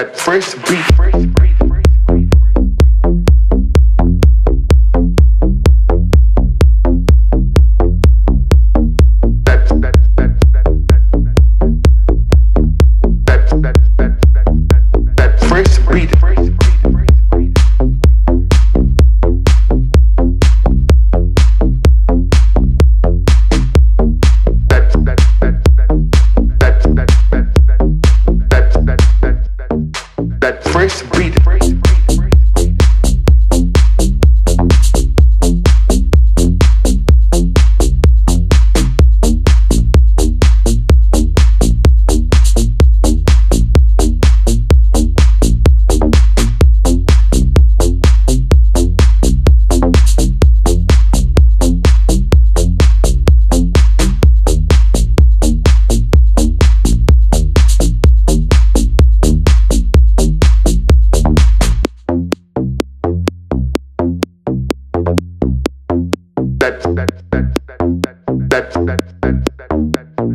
that first beat. First beat. that first breath.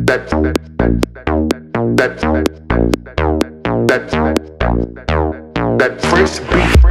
that that that that that that that first beat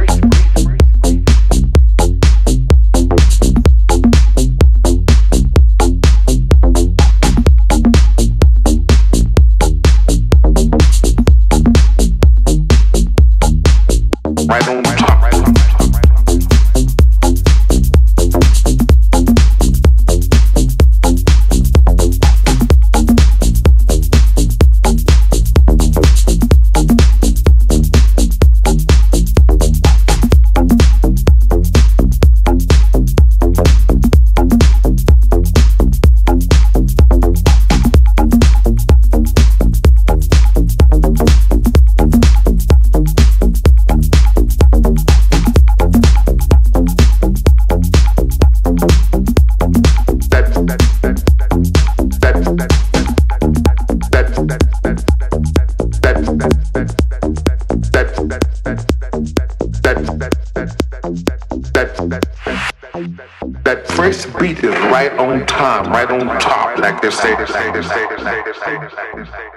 that that first beat is right on time, right on top, like they say. They say. They say. They say. They say. They say. They say.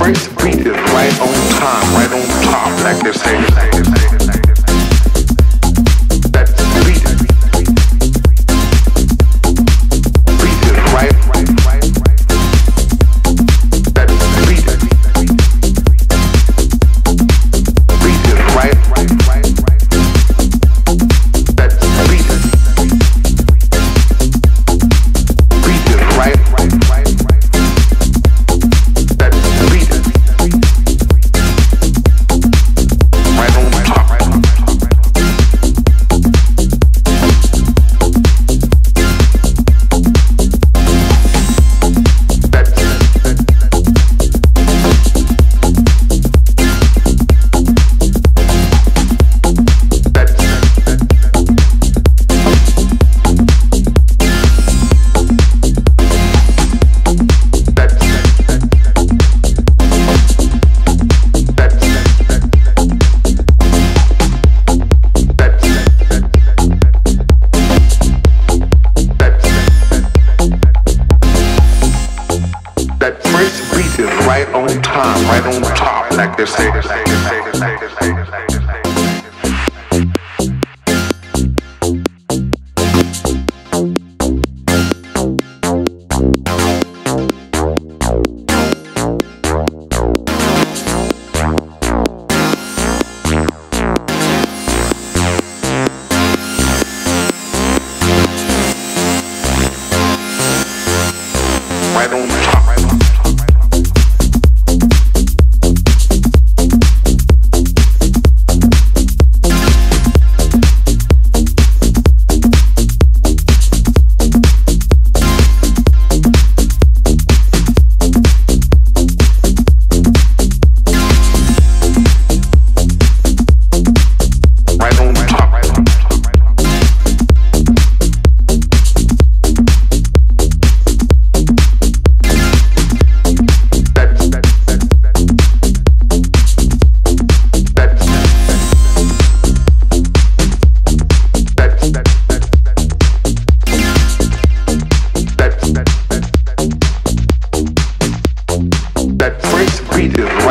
first beat is right on time, right on top, like they say.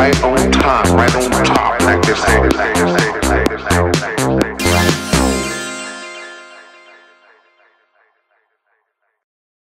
Right on time, right on top, like they say.